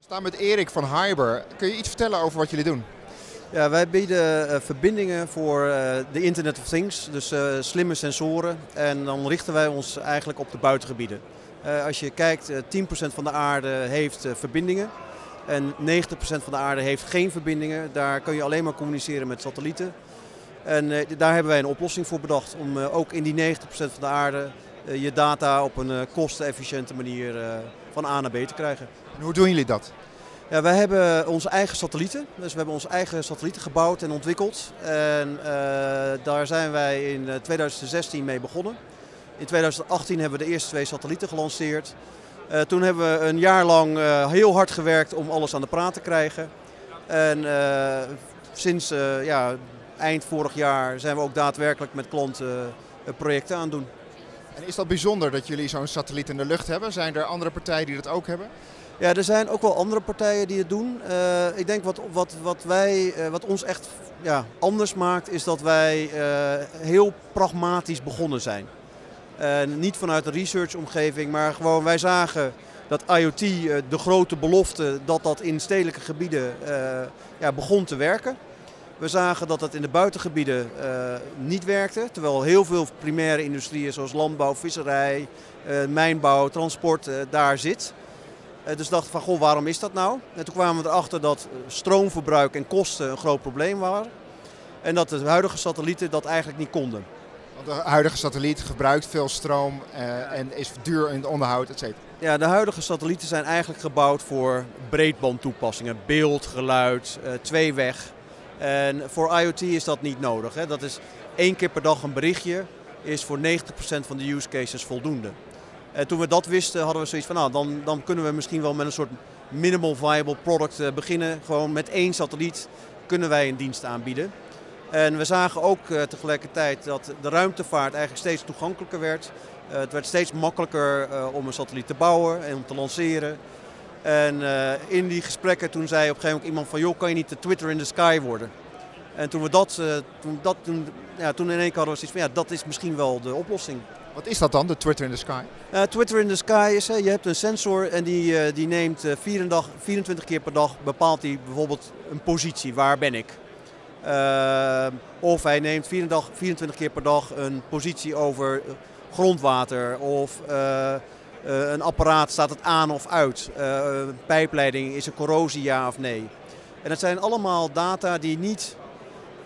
We staan met Erik van Hyber. Kun je iets vertellen over wat jullie doen? Ja, wij bieden uh, verbindingen voor uh, de Internet of Things, dus uh, slimme sensoren. En dan richten wij ons eigenlijk op de buitengebieden. als je kijkt, 10% van de aarde heeft verbindingen. En 90% van de aarde heeft geen verbindingen. Daar kun je alleen maar communiceren met satellieten. En daar hebben wij een oplossing voor bedacht. Om ook in die 90% van de aarde je data op een kostenefficiënte manier van A naar B te krijgen. En hoe doen jullie dat? Ja, wij hebben onze eigen satellieten. Dus we hebben onze eigen satellieten gebouwd en ontwikkeld. En uh, daar zijn wij in 2016 mee begonnen. In 2018 hebben we de eerste twee satellieten gelanceerd. Uh, toen hebben we een jaar lang uh, heel hard gewerkt om alles aan de praat te krijgen. En sinds ja, eind vorig jaar zijn we ook daadwerkelijk met klanten projecten aan het doen. Is dat bijzonder dat jullie zo'n satelliet in de lucht hebben? Zijn er andere partijen die dat ook hebben? Ja, er zijn ook wel andere partijen die het doen. Uh, ik denk wat, wat, wat, wij, uh, wat ons echt ja, anders maakt, is dat wij uh, heel pragmatisch begonnen zijn. niet vanuit de researchomgeving, maar gewoon wij zagen dat IoT, de grote belofte, dat dat in stedelijke gebieden ja, begon te werken. We zagen dat het in de buitengebieden niet werkte, terwijl heel veel primaire industrieën zoals landbouw, visserij, mijnbouw, transport daar zit. Eh, dus dachten van, goh, waarom is dat nou? En toen kwamen we erachter dat eh, stroomverbruik en kosten een groot probleem waren. En dat de huidige satellieten dat eigenlijk niet konden. Want de huidige satelliet gebruikt veel stroom en is duur in het onderhoud, et cetera. Ja, de huidige satellieten zijn eigenlijk gebouwd voor breedbandtoepassingen. Beeld, geluid, tweeweg. En voor IoT is dat niet nodig. Hè. Dat is één keer per dag een berichtje, is voor 90% van de use cases voldoende. En toen we dat wisten hadden we zoiets van, nou dan, dan kunnen we misschien wel met een soort minimal viable product uh, beginnen. Gewoon met één satelliet kunnen wij een dienst aanbieden. En we zagen ook uh, tegelijkertijd dat de ruimtevaart eigenlijk steeds toegankelijker werd. Uh, het werd steeds makkelijker om een satelliet te bouwen en om te lanceren. En in die gesprekken toen zei op een gegeven moment iemand van, joh kan je niet de Twitter in the sky worden? En toen we dat, toen, dat toen, ja, toen in één keer hadden we zoiets van, ja dat is misschien wel de oplossing. Wat is dat dan, de Twitter in the Sky? Uh, Twitter in the Sky is, je hebt een sensor en die, uh, die neemt uh, 24, 24 keer per dag, bepaalt hij bijvoorbeeld een positie, waar ben ik? Of hij neemt 24, 24 keer per dag een positie over grondwater of een apparaat, staat het aan of uit? pijpleiding, is er corrosie ja of nee? En dat zijn allemaal data die niet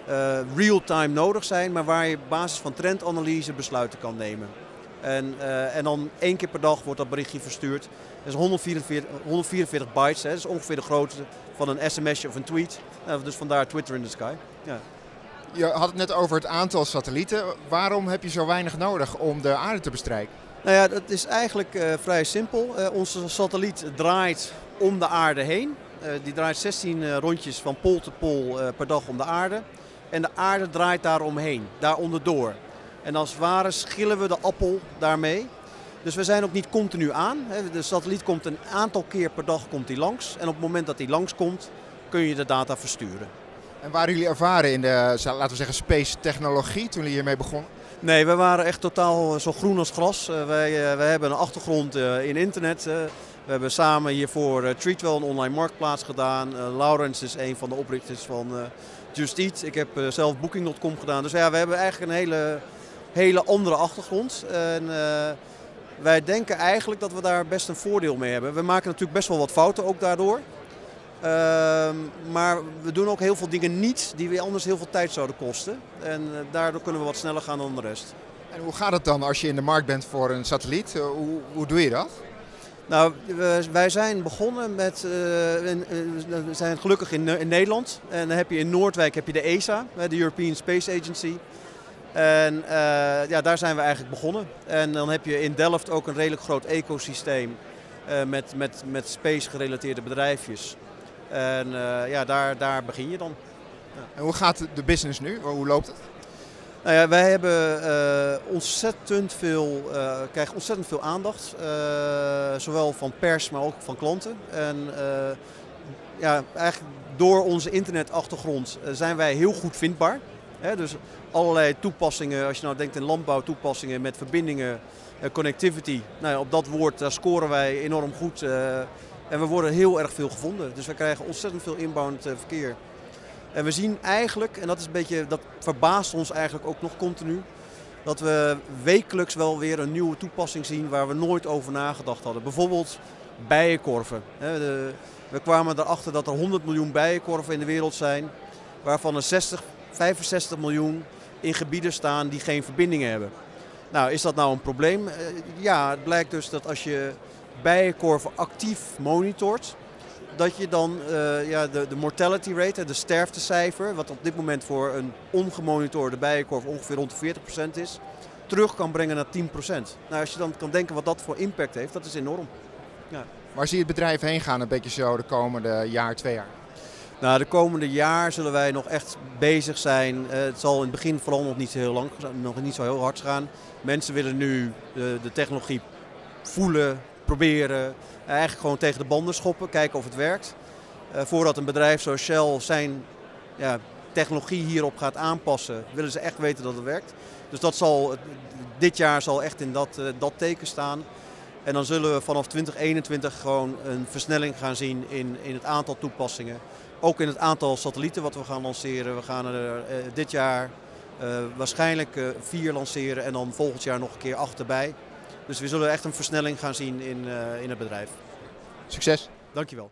uh, real-time nodig zijn, maar waar je op basis van trendanalyse besluiten kan nemen. En, uh, en dan één keer per dag wordt dat berichtje verstuurd. Dat is 144, 144 bytes, hè. dat is ongeveer de grootte van een sms'je of een tweet. Nou, dus vandaar Twitter in the sky. Ja. Je had het net over het aantal satellieten. Waarom heb je zo weinig nodig om de aarde te bestrijken? Nou ja, dat is eigenlijk uh, vrij simpel. Uh, onze satelliet draait om de aarde heen. Uh, die draait 16 rondjes van pol tot pol per dag om de aarde. En de aarde draait daar omheen, daar onderdoor. En als het ware schillen we de appel daarmee. Dus we zijn ook niet continu aan. De satelliet komt een aantal keer per dag komt die langs. En op het moment dat hij langskomt, kun je de data versturen. En waren jullie ervaren in de, laten we zeggen, space technologie toen jullie hiermee begonnen? Nee, we waren echt totaal zo groen als gras. Eh, wij, eh, wij hebben een achtergrond eh, in internet. We hebben samen hiervoor Treatwell een online marktplaats gedaan. Laurens is een van de oprichters van Just Eat. Ik heb uh, zelf Booking.com gedaan. Dus ja, we hebben eigenlijk een hele, hele andere achtergrond. En uh, wij denken eigenlijk dat we daar best een voordeel mee hebben. We maken natuurlijk best wel wat fouten ook daardoor. Uh, maar we doen ook heel veel dingen niet die we anders heel veel tijd zouden kosten. En uh, daardoor kunnen we wat sneller gaan dan de rest. En hoe gaat het dan als je in de markt bent voor een satelliet? hoe, hoe doe je dat? Nou, wij zijn begonnen met, uh, we zijn gelukkig in, in, Nederland. En dan heb je in Noordwijk heb je de ESA, de European Space Agency. En uh, ja, daar zijn we eigenlijk begonnen. En dan heb je in Delft ook een redelijk groot ecosysteem uh, met, met, met space gerelateerde bedrijfjes. En ja, daar, daar begin je dan. En hoe gaat de business nu? Hoe loopt het? Nou ja, wij hebben uh, ontzettend veel, uh, krijgen ontzettend veel aandacht. Uh, zowel van pers, maar ook van klanten. En ja, eigenlijk door onze internetachtergrond zijn wij heel goed vindbaar. Hè, dus allerlei toepassingen, als je nou denkt in landbouwtoepassingen met verbindingen, connectivity. Nou ja, op dat woord daar scoren wij enorm goed. En we worden heel erg veel gevonden. Dus we krijgen ontzettend veel inbound verkeer. En we zien eigenlijk, en dat is een beetje, dat verbaast ons eigenlijk ook nog continu, dat we wekelijks wel weer een nieuwe toepassing zien waar we nooit over nagedacht hadden. Bijvoorbeeld bijenkorven. We kwamen erachter dat er 100 miljoen bijenkorven in de wereld zijn, waarvan er 60, 65 miljoen in gebieden staan die geen verbindingen hebben. Nou, is dat nou een probleem? Eh, ja, het blijkt dus dat als je bijenkorven actief monitort, dat je dan uh, ja, de, de mortality rate, de sterftecijfer, wat op dit moment voor een ongemonitorde bijenkorf ongeveer rond de 40% is, terug kan brengen naar 10%. Nou, als je dan kan denken wat dat voor impact heeft, dat is enorm. Ja. Waar zie je het bedrijf heen gaan, een beetje zo de komende jaar, twee jaar? Nou, de komende jaar zullen wij nog echt bezig zijn. Uh, het zal in het begin vooral nog niet zo heel lang, nog niet zo heel hard gaan. Mensen willen nu de, de technologie voelen, proberen, eigenlijk gewoon tegen de banden schoppen, kijken of het werkt. Uh, voordat een bedrijf zoals Shell zijn ja, technologie hierop gaat aanpassen, willen ze echt weten dat het werkt. Dus dat zal, dit jaar zal echt in dat, uh, dat teken staan. En dan zullen we vanaf 2021 gewoon een versnelling gaan zien in, in het aantal toepassingen. Ook in het aantal satellieten wat we gaan lanceren. We gaan er dit jaar waarschijnlijk vier lanceren en dan volgend jaar nog een keer achterbij. Dus we zullen echt een versnelling gaan zien in, uh, in het bedrijf. Succes. Dankjewel.